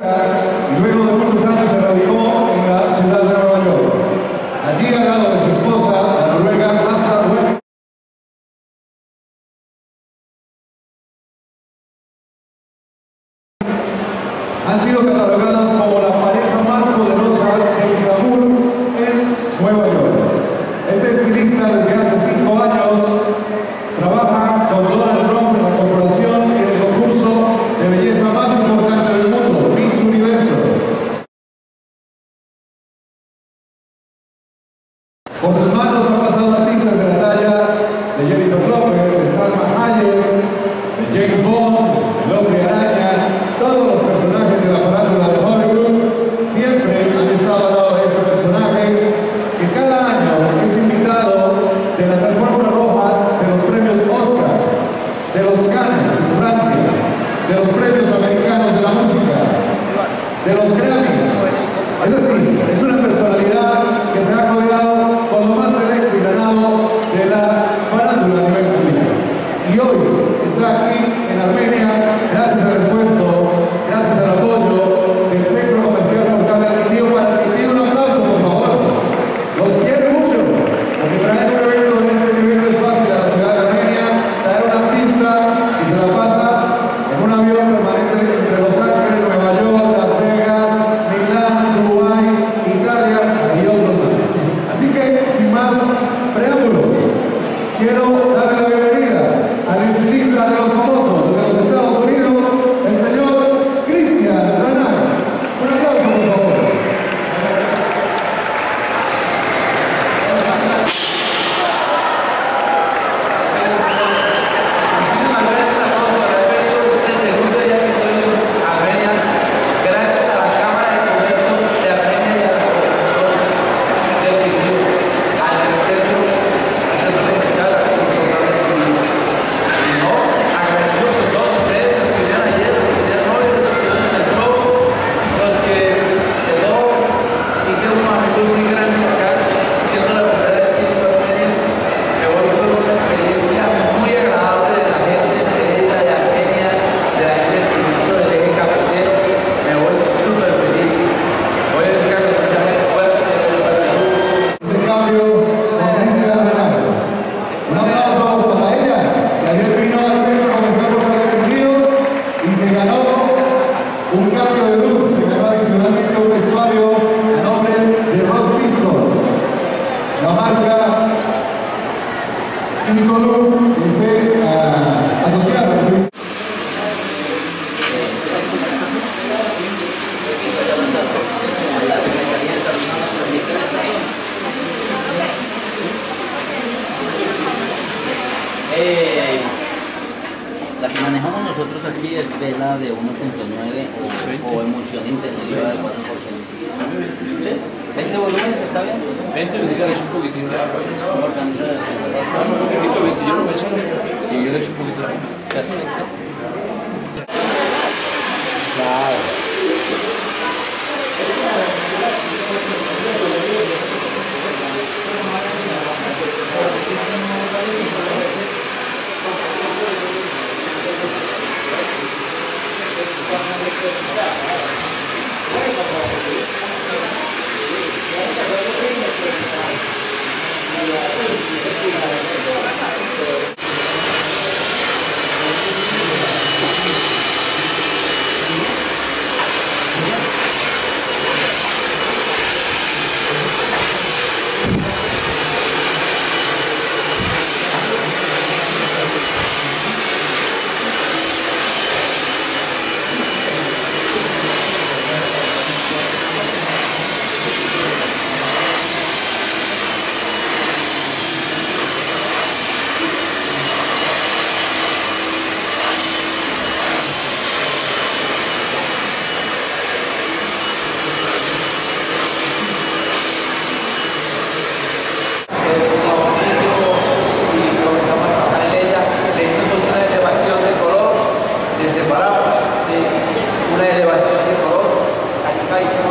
Y luego de muchos años se radicó en la ciudad de Nueva York. Allí al lado de su esposa, la noruega Asta West. Han sido catalogados como la es invitado de las alfombras rojas de los premios Oscar, de los Cannes en Francia, de los premios americanos de la música, de los Grammys. Es así, es La que manejamos nosotros aquí es vela de 1.9 o, o, emulsión intensiva de 4%. ¿Sí? ¿20 volúmenes está bien? 20 es un poquitín de agua. Un poquitito, 20, yo lo mezclo y yo le echo un poquito de agua. Perfecto. Claro. 船では死ぬを、します。